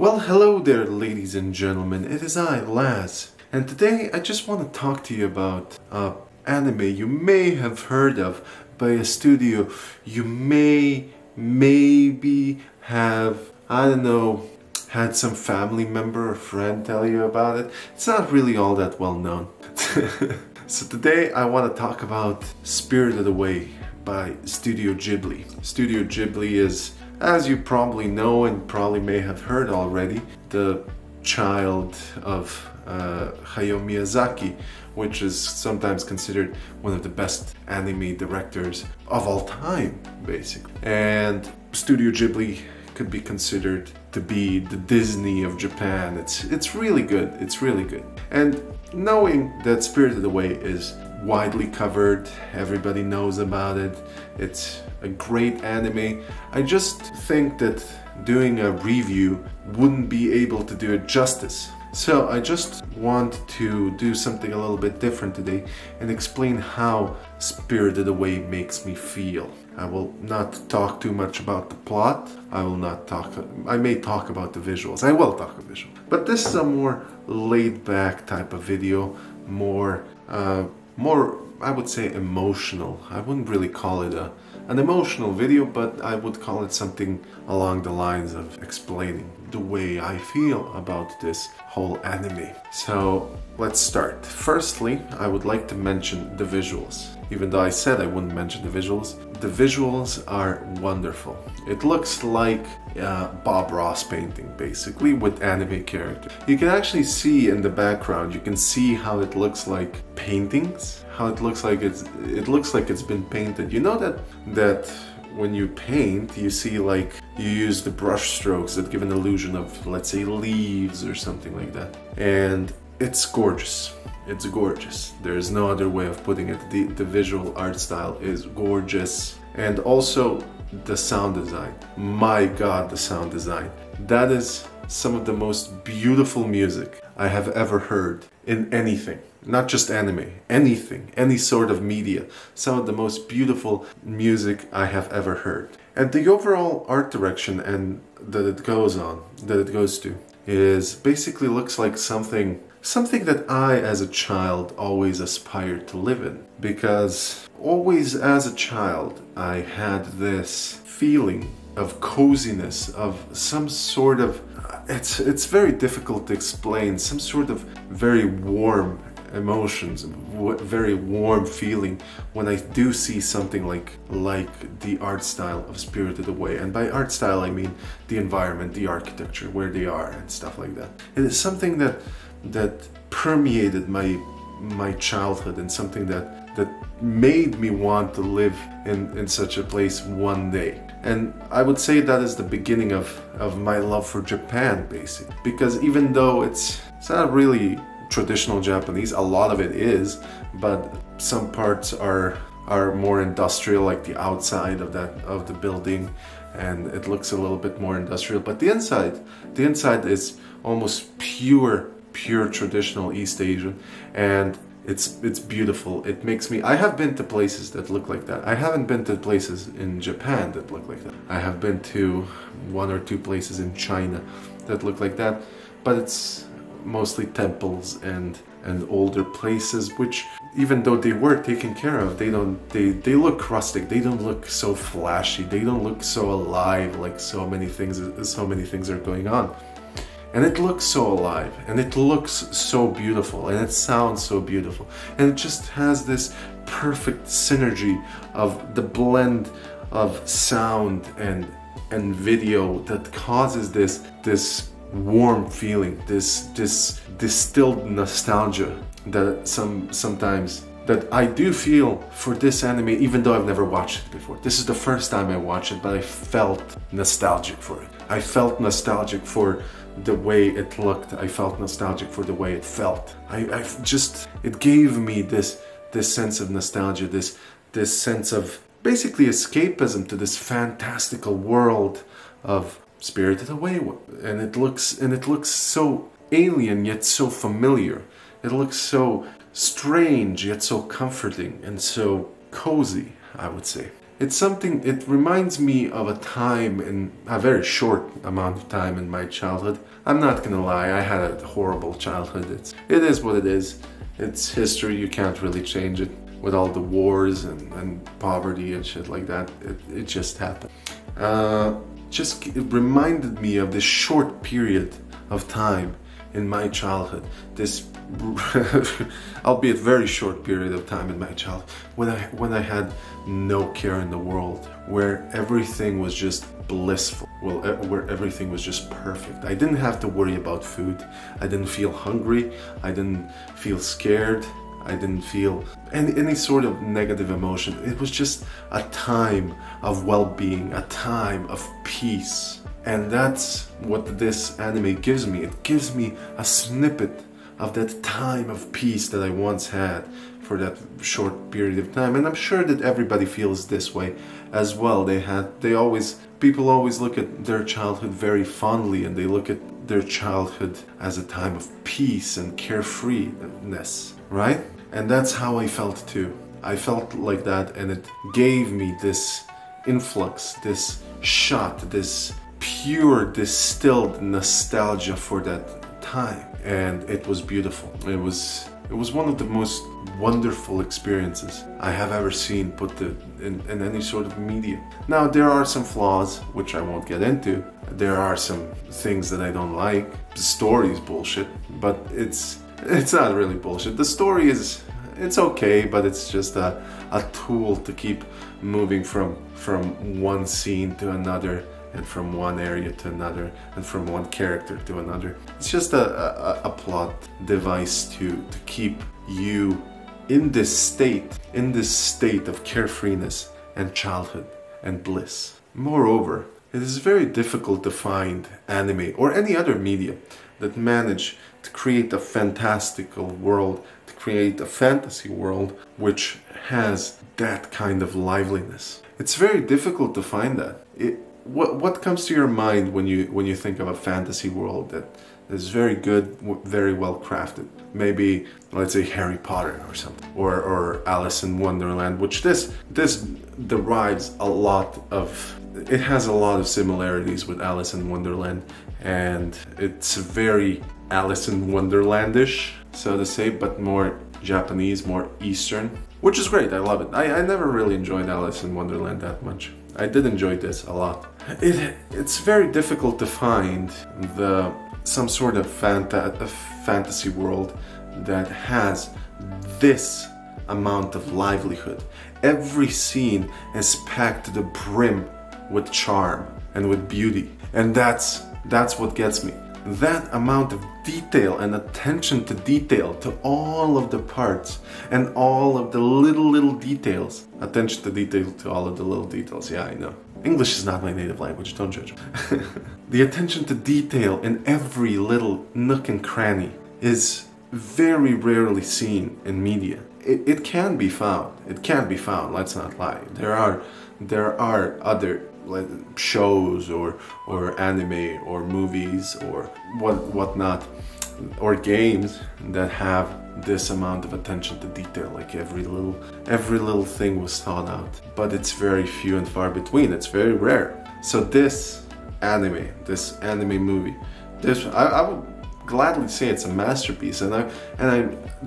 Well, hello there, ladies and gentlemen. It is I, Laz, and today I just want to talk to you about uh, anime you may have heard of by a studio you may maybe have I don't know had some family member or friend tell you about it. It's not really all that well known. so today I want to talk about Spirited Away by Studio Ghibli. Studio Ghibli is as you probably know and probably may have heard already, the child of uh, Hayao Miyazaki, which is sometimes considered one of the best anime directors of all time, basically. And Studio Ghibli could be considered to be the Disney of Japan. It's it's really good. It's really good. And knowing that Spirited Away is widely covered, everybody knows about it. It's a great anime. I just think that doing a review wouldn't be able to do it justice. So I just want to do something a little bit different today and explain how Spirited Away makes me feel. I will not talk too much about the plot. I will not talk, I may talk about the visuals. I will talk about visuals. But this is a more laid back type of video, more, uh, more, I would say emotional. I wouldn't really call it a an emotional video, but I would call it something along the lines of explaining the way I feel about this whole anime. So let's start. Firstly, I would like to mention the visuals. Even though I said I wouldn't mention the visuals, the visuals are wonderful. It looks like uh, Bob Ross painting basically with anime character. You can actually see in the background, you can see how it looks like paintings, how it looks like it's it looks like it's been painted. You know that that when you paint, you see like you use the brush strokes that give an illusion of let's say leaves or something like that. And it's gorgeous. It's gorgeous. There's no other way of putting it. The, the visual art style is gorgeous. And also the sound design. My god, the sound design. That is some of the most beautiful music I have ever heard in anything. Not just anime, anything, any sort of media. Some of the most beautiful music I have ever heard. And the overall art direction and that it goes on, that it goes to, is basically looks like something something that I as a child always aspired to live in. Because always as a child I had this feeling of coziness of some sort of it's it's very difficult to explain some sort of very warm emotions very warm feeling when I do see something like like the art style of Spirited Away. And by art style I mean the environment the architecture where they are and stuff like that. It is something that that permeated my my childhood and something that that made me want to live in in such a place one day. And I would say that is the beginning of of my love for Japan basically. Because even though it's it's not really traditional Japanese a lot of it is but some parts are are more industrial like the outside of that of the building and it looks a little bit more industrial. But the inside the inside is almost pure pure traditional East Asian and it's it's beautiful. It makes me I have been to places that look like that. I haven't been to places in Japan that look like that. I have been to one or two places in China that look like that, but it's mostly temples and and older places which even though they were taken care of they don't they they look rustic they don't look so flashy they don't look so alive like so many things so many things are going on and it looks so alive and it looks so beautiful and it sounds so beautiful. And it just has this perfect synergy of the blend of sound and and video that causes this this warm feeling this this distilled nostalgia that some sometimes that I do feel for this anime even though I've never watched it before. This is the first time I watched it but I felt nostalgic for it. I felt nostalgic for the way it looked. I felt nostalgic for the way it felt. I, I just it gave me this this sense of nostalgia, this this sense of basically escapism to this fantastical world of Spirited Away, and it looks and it looks so alien yet so familiar. It looks so strange yet so comforting and so cozy, I would say. it's something, it reminds me of a time in a very short amount of time in my childhood. I'm not gonna lie, I had a horrible childhood. It's, it is what it is. It's history, you can't really change it with all the wars and, and poverty and shit like that. It, it just happened. Uh, just it reminded me of this short period of time in my childhood. This, albeit very short period of time in my childhood, when I when I had no care in the world, where everything was just blissful, well, where everything was just perfect. I didn't have to worry about food. I didn't feel hungry. I didn't feel scared. I didn't feel any, any sort of negative emotion. It was just a time of well being, a time of peace. And that's what this anime gives me. It gives me a snippet of that time of peace that I once had for that short period of time. And I'm sure that everybody feels this way as well. They had, they always, people always look at their childhood very fondly and they look at their childhood as a time of peace and carefreeness, right? And that's how I felt too. I felt like that, and it gave me this influx, this shot, this pure distilled nostalgia for that time. And it was beautiful. It was it was one of the most wonderful experiences I have ever seen put the, in, in any sort of media. Now, there are some flaws, which I won't get into. There are some things that I don't like. The story is bullshit, but it's it's not really bullshit. The story is it's okay, but it's just a, a tool to keep moving from from one scene to another and from one area to another and from one character to another. It's just a, a, a plot device to, to keep you in this state, in this state of carefreeness and childhood and bliss. Moreover, it is very difficult to find anime or any other media that manage to create a fantastical world, to create a fantasy world which has that kind of liveliness. It's very difficult to find that. It, what what comes to your mind when you when you think of a fantasy world that is very good, very well crafted? Maybe let's say Harry Potter or something, or or Alice in Wonderland, which this this derives a lot of. It has a lot of similarities with Alice in Wonderland, and it's very Alice in Wonderlandish, so to say, but more Japanese, more Eastern, which is great. I love it. I, I never really enjoyed Alice in Wonderland that much. I did enjoy this a lot. It, it's very difficult to find the some sort of fanta fantasy world that has this amount of livelihood. Every scene is packed to the brim with charm and with beauty. And that's that's what gets me. That amount of detail and attention to detail to all of the parts and all of the little little details. Attention to detail to all of the little details. Yeah, I know. English is not my native language, don't judge. the attention to detail in every little nook and cranny is very rarely seen in media. It, it can be found. It can be found. Let's not lie. There are there are other like shows or or anime or movies or what whatnot or games that have this amount of attention to detail like every little every little thing was thought out. But it's very few and far between. It's very rare. So this anime this anime movie this I, I would gladly say it's a masterpiece. And I and I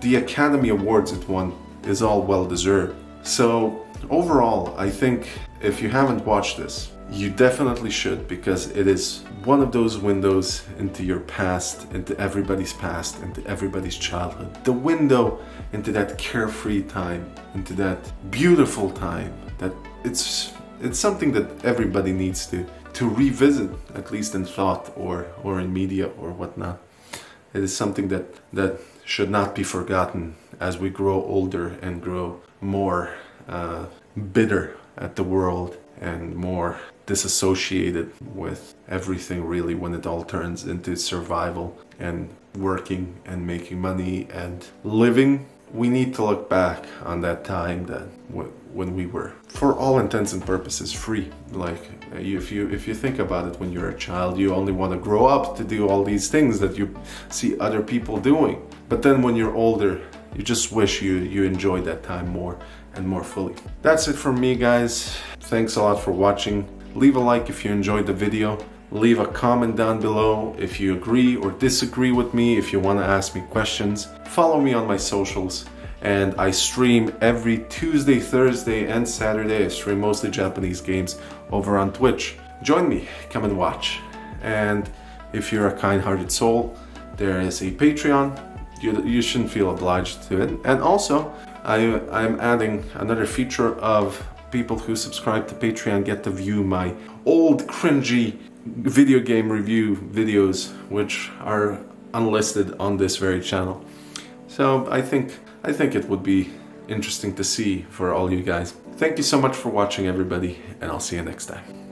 the Academy Awards it won is all well deserved so overall I think if you haven't watched this you definitely should because it is one of those windows into your past, into everybody's past, into everybody's childhood. The window into that carefree time, into that beautiful time that it's it's something that everybody needs to to revisit, at least in thought or or in media or whatnot. It is something that that should not be forgotten as we grow older and grow more uh, bitter at the world and more disassociated with everything really when it all turns into survival and working and making money and living. We need to look back on that time that when we were for all intents and purposes free. Like if you if you think about it when you're a child you only want to grow up to do all these things that you see other people doing. But then when you're older you just wish you you enjoyed that time more and more fully. That's it from me guys. Thanks a lot for watching. Leave a like if you enjoyed the video. Leave a comment down below if you agree or disagree with me, if you want to ask me questions. Follow me on my socials and I stream every Tuesday, Thursday and Saturday. I stream mostly Japanese games over on Twitch. Join me, come and watch. And if you're a kind-hearted soul, there is a Patreon. You, you shouldn't feel obliged to it. And also, I, I'm adding another feature of people who subscribe to Patreon get to view my old cringy video game review videos which are unlisted on this very channel. So I think I think it would be interesting to see for all you guys. Thank you so much for watching everybody and I'll see you next time.